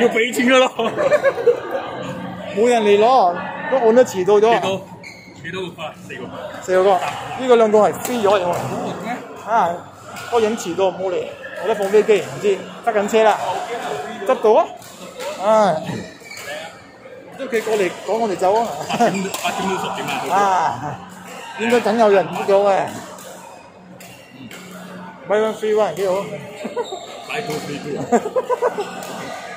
要俾錢噶咯。冇人嚟攞，都按得遲到咗。幾多？幾多個？四個。四個，呢個兩個係飛咗嘅。啊，個人遲到冇嚟，我都放飛機，唔知塞緊車啦。執到啊！唉，都佢過嚟赶我哋走啊！八點八十點啊！啊，應該梗有人知道嘅。Buy one free one 幾好。買到飛機。